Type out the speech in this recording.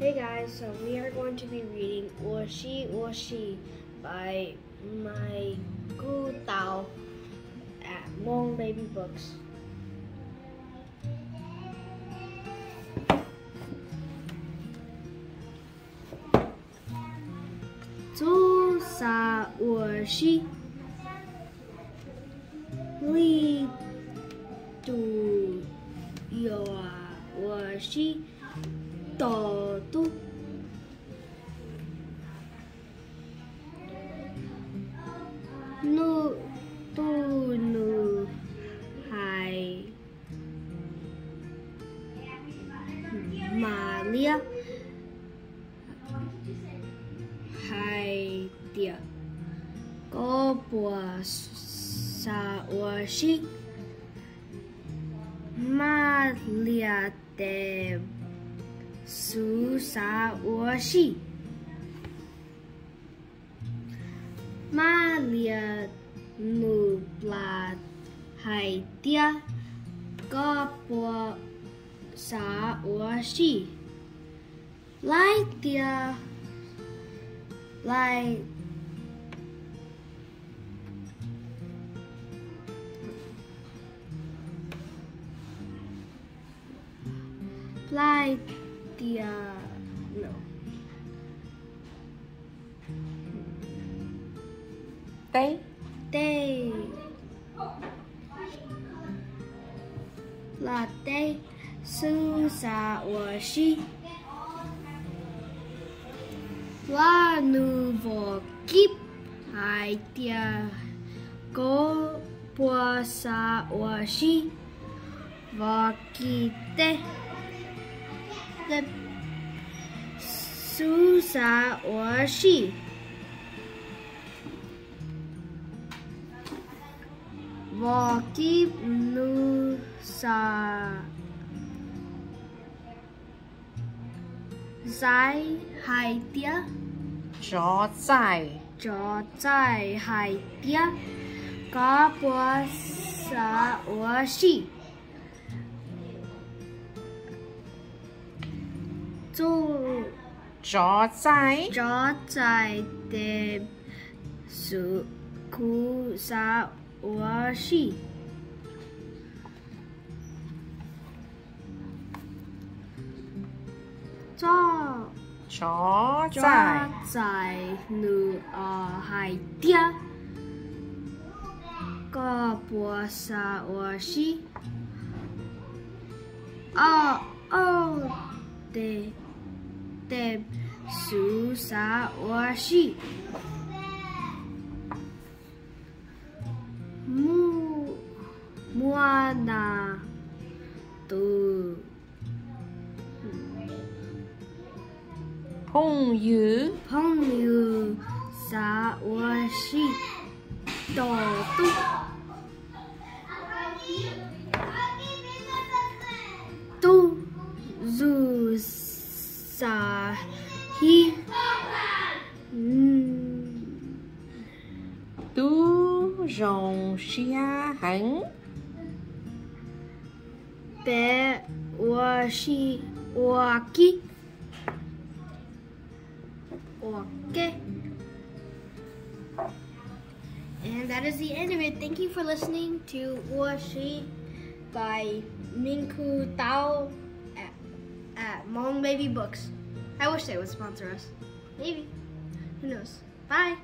Hey guys, so we are going to be reading Ua Si Ua Si by my Gu Tao at Long Baby Books. Zhu Sa Washi, Li Du Yo Washi, She dia. Kau puasa washik maliate susa washi. Malia nublat hai dia kau puasa washik. Lai dia lai Plaitia. Uh, no. They? They. Là Susa xưng xà của she. Là nu vô kíp hai tia có she. Và tê. idea go puasa or she. Vakite. 的苏萨我是我给努萨在海底，坐在坐在海底，嘎波萨 我是。坐坐在坐在的树枯沙我是坐坐坐在在路啊海底个波沙我是哦哦 ててすさわしいむむわなと朋友んゆさわしいとと tu rong xia hắn be wa shi wa ki okay and that is the end of it thank you for listening to Ua Si by Minku Tao at Mom Baby Books. I wish they would sponsor us. Maybe. Who knows? Bye.